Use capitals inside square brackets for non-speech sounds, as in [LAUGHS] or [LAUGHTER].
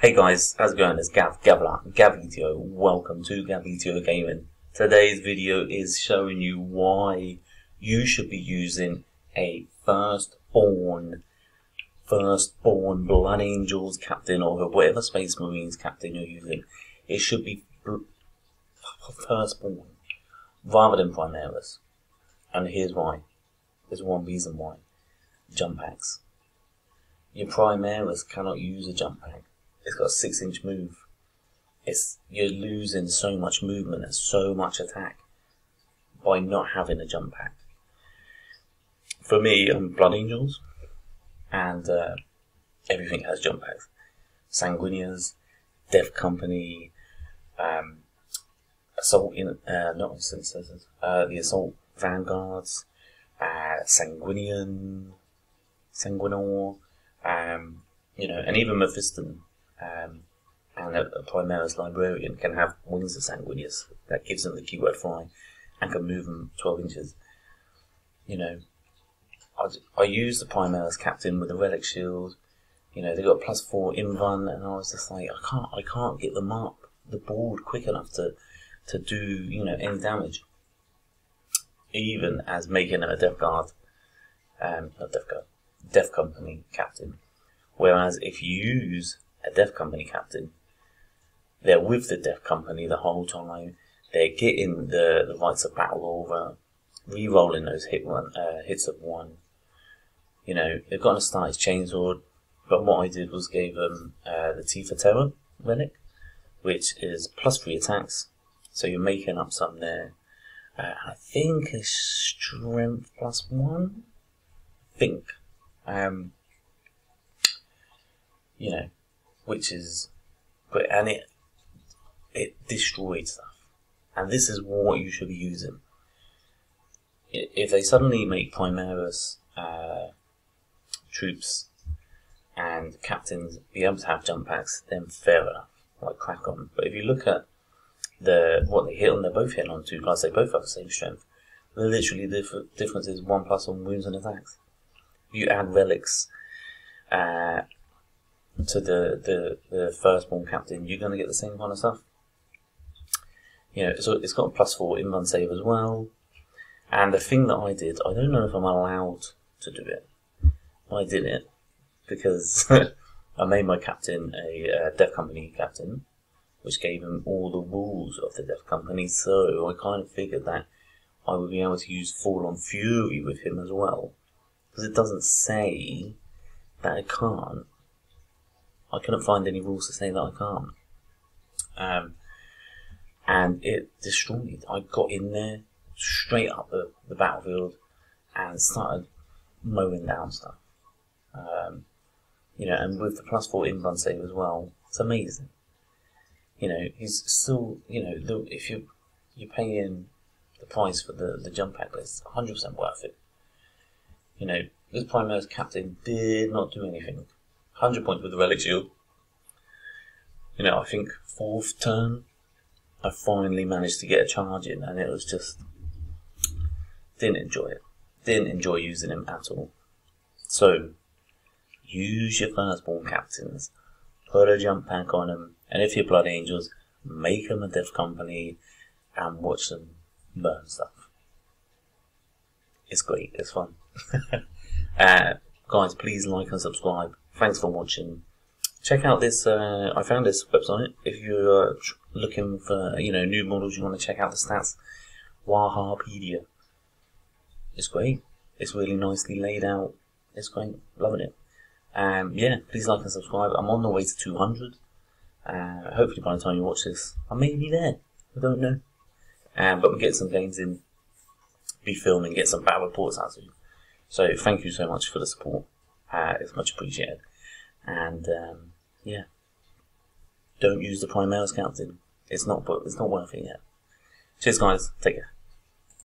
Hey guys, how's it going? It's Gav, Gavla, Gavitio. Welcome to Gavitio Gaming. Today's video is showing you why you should be using a firstborn, firstborn Blood Angels captain or whatever Space Marines captain you're using. It should be firstborn rather than Primaris. And here's why. There's one reason why. Jump packs. Your Primaris cannot use a jump pack it's got a six inch move. It's you're losing so much movement and so much attack by not having a jump pack. For me, I'm Blood Angels, and uh, everything has jump packs. Sanguinias, Death Company, um, Assault in uh, not instances, uh, the Assault Vanguards, uh, Sanguinian, Sanguinor, um, you know, and even Mephiston a, Primaris librarian can have wings of Sanguinius that gives them the keyword fly and can move them 12 inches. You know, I, I used the Primaris captain with a relic shield. You know, they got plus four invuln, and I was just like, I can't, I can't get them up the board quick enough to, to do, you know, any damage. Even as making them a Death Guard, um, not Death Guard, Death Company captain. Whereas if you use a Death Company captain. They're with the Death Company the whole time. They're getting the, the Rites of Battle over, re-rolling those hit one, uh, hits of one. You know, they've got to start his chainsword, but what I did was gave them uh, the Teeth of Terra relic, which is plus three attacks. So you're making up some there. Uh, I think a strength plus one. I think. Um, you know, which is, but and it it destroyed stuff, and this is what you should be using. If they suddenly make Primaris uh, troops and captains be able to have jump packs, then fair enough, like crack on. But if you look at the what they hit on, they're both hitting on two plus. They both have the same strength. Literally the difference is one plus on wounds and attacks. You add relics uh, to the, the, the firstborn captain, you're going to get the same kind of stuff. You know, so it's got a plus four invuln save as well. And the thing that I did, I don't know if I'm allowed to do it. I did it because [LAUGHS] I made my captain a uh, Death Company captain, which gave him all the rules of the Death Company. So I kind of figured that I would be able to use Fall on Fury with him as well, because it doesn't say that I can't. I couldn't find any rules to say that I can't. Um, and it destroyed. I got in there straight up the, the battlefield and started mowing down stuff. Um, you know, and with the plus four invuln save as well, it's amazing. You know, he's still, you know, the, if you you're paying the price for the, the jump pack, it's 100% worth it. You know, this Primaris captain did not do anything 100 points with the Relic Shield. You know, I think fourth turn, I finally managed to get a charge in, and it was just. Didn't enjoy it. Didn't enjoy using him at all. So, use your firstborn captains, put a jump pack on them, and if you're Blood Angels, make them a Death Company and watch them burn stuff. It's great, it's fun. [LAUGHS] uh, guys, please like and subscribe. Thanks for watching. Check out this. Uh, I found this website. If you're looking for you know new models, you want to check out the stats. Wahapedia. It's great. It's really nicely laid out. It's great. Loving it. Um, yeah, please like and subscribe. I'm on the way to 200. Uh, hopefully by the time you watch this, I may be there. I don't know. Um, but we get some games in, be filming, get some bad reports out soon. So thank you so much for the support. Uh, it's much appreciated. And um, yeah, don't use the Primaris captain. It's not, it's not worth it yet. Cheers, guys. Take care.